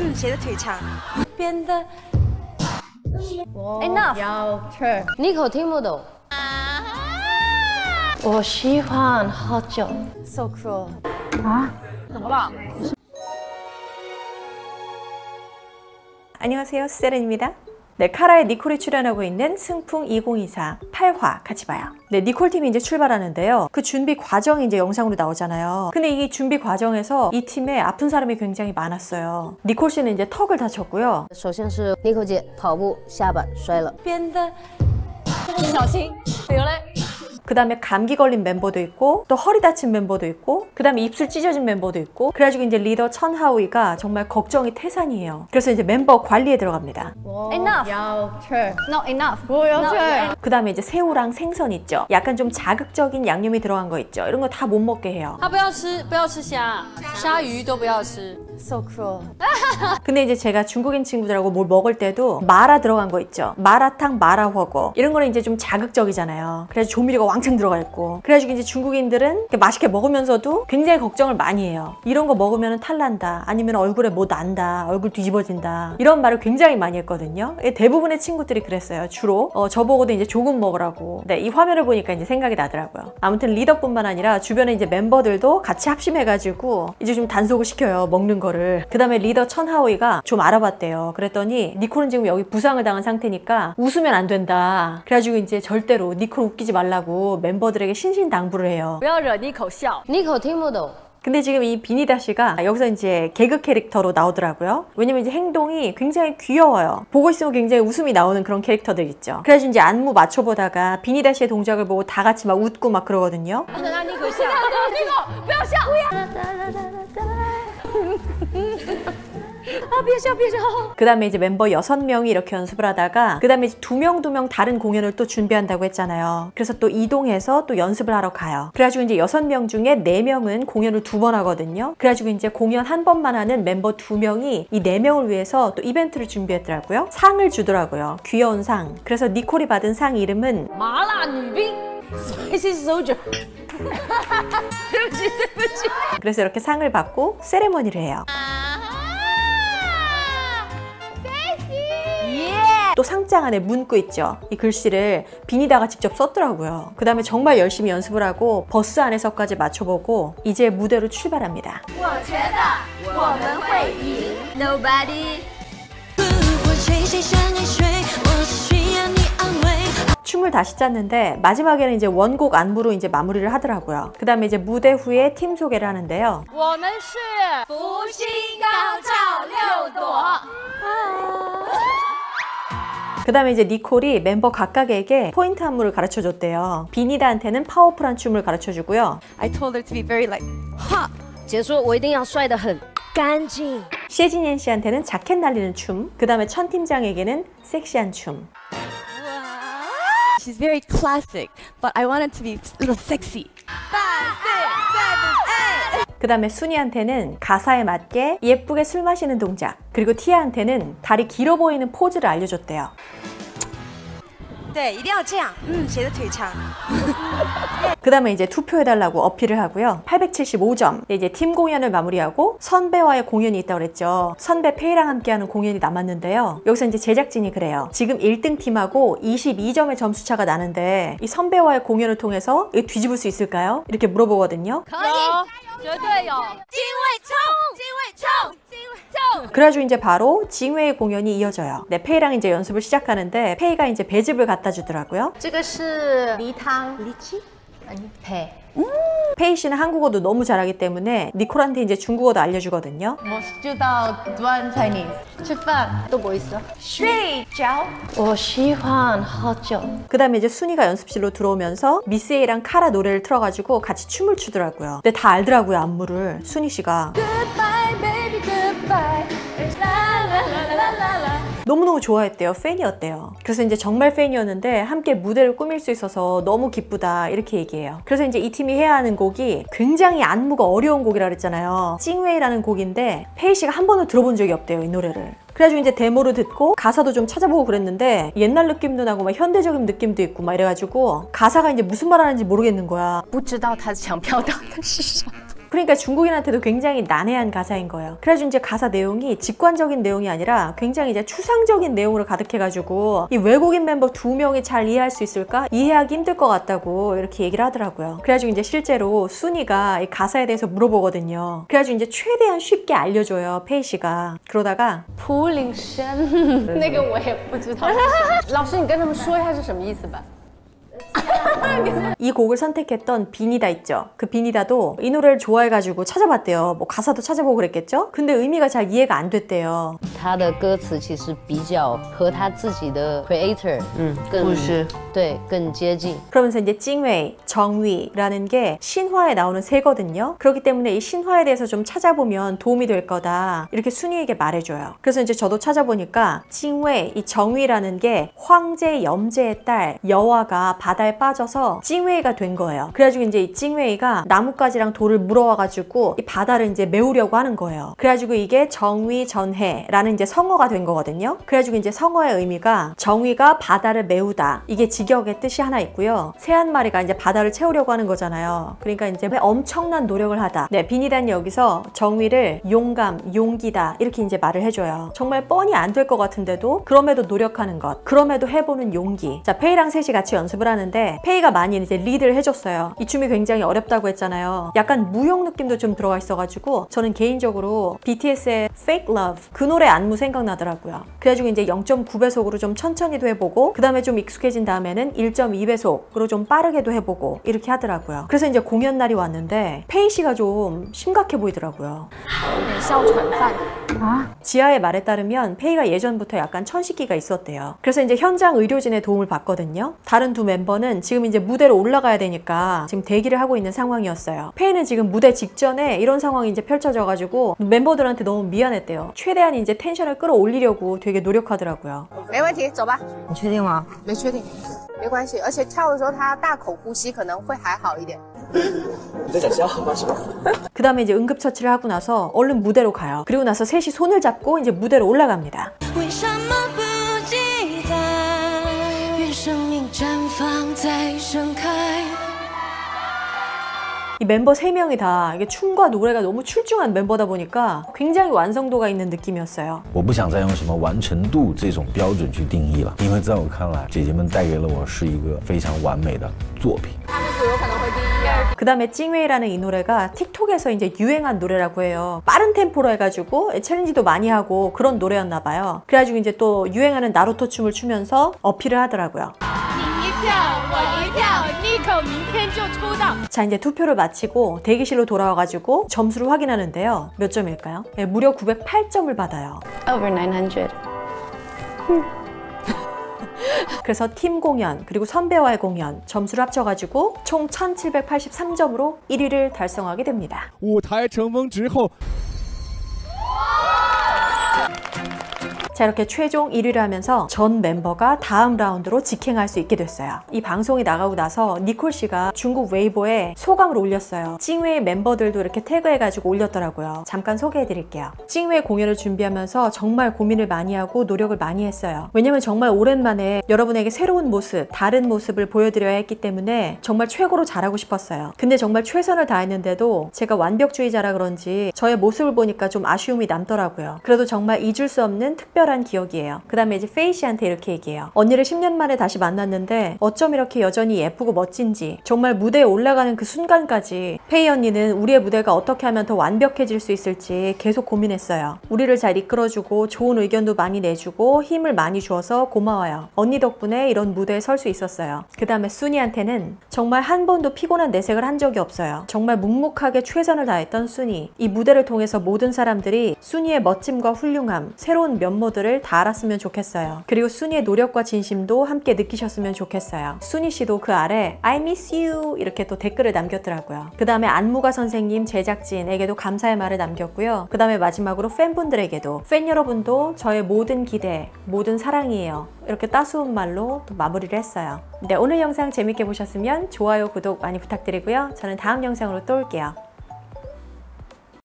嗯，谁的腿长？变得我 Enough 要吃。 Nico 听不懂。我喜欢喝酒。 So cruel。怎么了？ 안녕하세요. 세렌입니다. 네, 카라에 니콜이 출연하고 있는 승풍 2024 8화 같이 봐요. 네, 니콜 팀이 이제 출발하는데요. 그 준비 과정이 이제 영상으로 나오잖아요. 근데 이 준비 과정에서 이 팀에 아픈 사람이 굉장히 많았어요. 니콜 씨는 이제 턱을 다쳤고요. 首先是 Nico 姐跑步下板摔了，变得小心，有嘞。 그 다음에 감기 걸린 멤버도 있고 또 허리 다친 멤버도 있고 그 다음에 입술 찢어진 멤버도 있고 그래가지고 이제 리더 천하우이가 정말 걱정이 태산이에요. 그래서 이제 멤버 관리에 들어갑니다. 我 Enough 要吃。 Not enough。我要吃。 그 다음에 이제 새우랑 생선 있죠. 약간 좀 자극적인 양념이 들어간 거 있죠. 이런 거 다 못 먹게 해요. 他不要吃，不要吃虾，鲨鱼都不要吃。 So cruel。 근데 이제 제가 중국인 친구들하고 뭘 먹을 때도 마라 들어간 거 있죠. 마라탕, 마라허거 이런 거는 이제 좀 자극적이잖아요. 그래서 조미료가 왕창 들어가 있고 그래가지고 이제 중국인들은 맛있게 먹으면서도 굉장히 걱정을 많이 해요. 이런 거 먹으면 탈난다. 아니면 얼굴에 뭐 난다. 얼굴 뒤집어진다. 이런 말을 굉장히 많이 했거든요. 예, 대부분의 친구들이 그랬어요. 주로 어, 저보고도 이제 조금 먹으라고. 네, 이 화면을 보니까 이제 생각이 나더라고요. 아무튼 리더뿐만 아니라 주변에 이제 멤버들도 같이 합심해가지고 이제 좀 단속을 시켜요. 먹는 거를. 그 다음에 리더 천하오이가 좀 알아봤대요. 그랬더니 니콜은 지금 여기 부상을 당한 상태니까 웃으면 안 된다. 그래가지고 이제 절대로 니콜 웃기지 말라고 멤버들에게 신신당부를 해요. 不要惹 Nico 笑。 Nico 听不懂。 근데 지금 이 비니다 씨가 여기서 이제 개그 캐릭터로 나오더라고요. 왜냐면 이제 행동이 굉장히 귀여워요. 보고 있으면 굉장히 웃음이 나오는 그런 캐릭터들 있죠. 그래서 이제 안무 맞춰보다가 비니다 씨의 동작을 보고 다 같이 막 웃고 막 그러거든요. 아 비셔 비셔 그 다음에 이제 멤버 6명이 이렇게 연습을 하다가 그 다음에 이제 2명 2명 다른 공연을 또 준비한다고 했잖아요. 그래서 또 이동해서 또 연습을 하러 가요. 그래가지고 이제 6명 중에 4명은 공연을 두 번 하거든요. 그래가지고 이제 공연 한 번만 하는 멤버 2명이 이 4명을 위해서 또 이벤트를 준비했더라고요. 상을 주더라고요. 귀여운 상. 그래서 니콜이 받은 상 이름은 麻辣女兵 spicy soldier 그래서 이렇게 상을 받고 세레머니를 해요. 또 상장 안에 문구 있죠. 이 글씨를 비니다가 직접 썼더라고요. 그 다음에 정말 열심히 연습을 하고 버스 안에서까지 맞춰보고 이제 무대로 출발합니다. 춤을 다시 짰는데 마지막에는 이제 원곡 안무로 이제 마무리를 하더라고요. 그 다음에 이제 무대 후에 팀 소개를 하는데요. 그 다음에 이제 니콜이 멤버 각각에게 포인트 안무를 가르쳐 줬대요. 비니다한테는 파워풀한 춤을 가르쳐 주고요. I told her to be very like 姐说我一定要摔得很干净。 谢金燕 씨한테는 자켓 날리는 춤. 그 다음에 천 팀장에게는 섹시한 춤. she's very classic, but I want it to be a little sexy. 그 다음에 순이한테는 가사에 맞게 예쁘게 술 마시는 동작. 그리고 티아한테는 다리 길어 보이는 포즈를 알려줬대요. 对，一定要这样。嗯，谁的腿长？ 그 다음에 이제 투표해달라고 어필을 하고요. 875점. 이제 팀 공연을 마무리하고 선배와의 공연이 있다고 그랬죠. 선배 페이랑 함께하는 공연이 남았는데요. 여기서 이제 제작진이 그래요. 지금 1등 팀하고 22점의 점수 차가 나는데 이 선배와의 공연을 통해서 이거 뒤집을 수 있을까요? 이렇게 물어보거든요. 可以， 绝对有。精卫冲，精卫冲，精卫冲。 그래가지고 이제 바로 징웨이 공연이 이어져요. 네, 페이랑 이제 연습을 시작하는데 페이가 이제 배즙을 갖다 주더라고요. 这个是梨汤，梨 아니 배. 음 페이 씨는 한국어도 너무 잘하기 때문에 니콜한테 이제 중국어도 알려주거든요. 멋지다, 두한 차이니. 출판 또뭐 있어? 쉐이짜오. 어, 시환 허죠. 그다음에 이제 순이가 연습실로 들어오면서 미세이랑 카라 노래를 틀어가지고 같이 춤을 추더라고요. 근데 다 알더라고요 안무를 순이 씨가. Goodbye, 너무너무 좋아했대요. 팬이었대요. 그래서 이제 정말 팬이었는데 함께 무대를 꾸밀 수 있어서 너무 기쁘다 이렇게 얘기해요. 그래서 이제 이 팀이 해야 하는 곡이 굉장히 안무가 어려운 곡이라 그랬잖아요. 찡웨이라는 곡인데 페이 씨가 한 번도 들어본 적이 없대요. 이 노래를. 그래가지고 이제 데모를 듣고 가사도 좀 찾아보고 그랬는데 옛날 느낌도 나고 막 현대적인 느낌도 있고 막 이래가지고 가사가 이제 무슨 말 하는지 모르겠는 거야. 不知道他想表达的是什么。 그러니까 중국인한테도 굉장히 난해한 가사인 거예요. 그래가지고 이제 가사 내용이 직관적인 내용이 아니라 굉장히 이제 추상적인 내용으로 가득해가지고 이 외국인 멤버 두 명이 잘 이해할 수 있을까? 이해하기 힘들 것 같다고 이렇게 얘기를 ha더라고요. 그래가지고 이제 실제로 순이가 이 가사에 대해서 물어보거든요. 그래가지고 이제 최대한 쉽게 알려줘요, 페이 씨가. 그러다가 普岭山，那个我也不知道。老师，你跟他们说一下是什么意思吧。 이 곡을 선택했던 비니다 있죠. 그 비니다도 이 노래를 좋아해가지고 찾아봤대요. 뭐 가사도 찾아보고 그랬겠죠? 근데 의미가 잘 이해가 안 됐대요. 他的歌词其实比较和他自己的 creator 更对更接近。 그러면서 이제 찡웨이, 정위라는 게 신화에 나오는 새거든요. 그렇기 때문에 이 신화에 대해서 좀 찾아보면 도움이 될 거다. 이렇게 순이에게 말해줘요. 그래서 이제 저도 찾아보니까 찡웨이, 이 정위라는 게 황제 염제의 딸 여화가 바다 에 빠져서 찡웨이가 된 거예요. 그래가지고 이제 이 찡웨이가 나뭇가지랑 돌을 물어와가지고 이 바다를 이제 메우려고 하는 거예요. 그래가지고 이게 정위 전해라는 이제 성어가 된 거거든요. 그래가지고 이제 성어의 의미가 정위가 바다를 메우다. 이게 직역의 뜻이 하나 있고요. 새 한 마리가 이제 바다를 채우려고 하는 거잖아요. 그러니까 이제 엄청난 노력을 하다. 네, 비니단 여기서 정위를 용감, 용기다 이렇게 이제 말을 해줘요. 정말 뻔히 안 될 것 같은데도 그럼에도 노력하는 것, 그럼에도 해보는 용기. 자, 페이랑 셋이 같이 연습을 하는데 했는데 페이가 많이 이제 리드를 해줬어요. 이 춤이 굉장히 어렵다고 했잖아요. 약간 무용 느낌도 좀 들어가 있어가지고 저는 개인적으로 BTS의 Fake Love 그 노래 안무 생각나더라고요. 그래가지고 이제 0.9배속으로 좀 천천히도 해보고 그 다음에 좀 익숙해진 다음에는 1.2배속으로 좀 빠르게도 해보고 이렇게 하더라고요. 그래서 이제 공연 날이 왔는데 페이 씨가 좀 심각해 보이더라고요. 아? 지하의 말에 따르면 페이가 예전부터 약간 천식기가 있었대요. 그래서 이제 현장 의료진의 도움을 받거든요. 다른 두 멤버는 지금 이제 무대로 올라가야 되니까 지금 대기를 하고 있는 상황이었어요. 페이는 지금 무대 직전에 이런 상황이 이제 펼쳐져가지고 멤버들한테 너무 미안했대요. 최대한 이제 텐션을 끌어올리려고 되게 노력하더라고요. 没问题，走吧。你确定吗？没确定，没关系。而且跳的时候他大口呼吸，可能会还好一点。 그 다음에 이제 응급처치를 하고 나서 얼른 무대로 가요. 그리고 나서 셋이 손을 잡고 이제 무대로 올라갑니다. 为什么不记得？愿生命绽放再盛开。 이 멤버 세명이다 이게 춤과 노래가 너무 출중한 멤버다 보니까 굉장히 완성도가 있는 느낌이었어요. 我不想再用什么完成度这种标准去定义了，因为在我看来，姐姐们带给了我是一个非常完美的作品。 그 다음에 찡웨이라는 이 노래가 틱톡에서 이제 유행한 노래라고 해요. 빠른 템포로 해가지고 챌린지도 많이 하고 그런 노래였나 봐요. 그래가지고 이제 또 유행하는 나루토 춤을 추면서 어필을 하더라고요. 자 이제 투표를 마치고 대기실로 돌아와가지고 점수를 확인하는데요. 몇 점일까요? 네, 무려 908점을 받아요. Over 900. 음. 그래서 팀 공연 그리고 선배와의 공연 점수를 합쳐가지고 총 1783점으로 1위를 달성하게 됩니다. 舞台乘风之后， 자 이렇게 최종 1위를 하면서 전 멤버가 다음 라운드로 직행할 수 있게 됐어요. 이 방송이 나가고 나서 니콜 씨가 중국 웨이보에 소감을 올렸어요. 찡웨이 멤버들도 이렇게 태그해가지고 올렸더라고요. 잠깐 소개해드릴게요. 찡웨이 공연을 준비하면서 정말 고민을 많이 하고 노력을 많이 했어요. 왜냐면 정말 오랜만에 여러분에게 새로운 모습, 다른 모습을 보여드려야 했기 때문에 정말 최고로 잘하고 싶었어요. 근데 정말 최선을 다했는데도 제가 완벽주의자라 그런지 저의 모습을 보니까 좀 아쉬움이 남더라고요. 그래도 정말 잊을 수 없는 특별 한 기억이에요. 그 다음에 이제 페이 씨한테 이렇게 얘기해요. 언니를 10년 만에 다시 만났는데 어쩜 이렇게 여전히 예쁘고 멋진지 정말 무대에 올라가는 그 순간까지 페이 언니는 우리의 무대가 어떻게 하면 더 완벽해질 수 있을지 계속 고민했어요. 우리를 잘 이끌어주고 좋은 의견도 많이 내주고 힘을 많이 주어서 고마워요. 언니 덕분에 이런 무대에 설 수 있었어요. 그 다음에 순이한테는 정말 한 번도 피곤한 내색을 한 적이 없어요. 정말 묵묵하게 최선을 다했던 순이. 이 무대를 통해서 모든 사람들이 순이의 멋짐과 훌륭함, 새로운 면모 들을 다 알았으면 좋겠어요. 그리고 순이의 노력과 진심도 함께 느끼셨으면 좋겠어요. 순이 씨도 그 아래 I miss you 이렇게 또 댓글을 남겼더라고요. 그 다음에 안무가 선생님, 제작진에게도 감사의 말을 남겼고요. 그 다음에 마지막으로 팬분들에게도 팬 여러분도 저의 모든 기대, 모든 사랑이에요. 이렇게 따스운 말로 또 마무리를 했어요. 네, 오늘 영상 재밌게 보셨으면 좋아요, 구독 많이 부탁드리고요. 저는 다음 영상으로 또 올게요.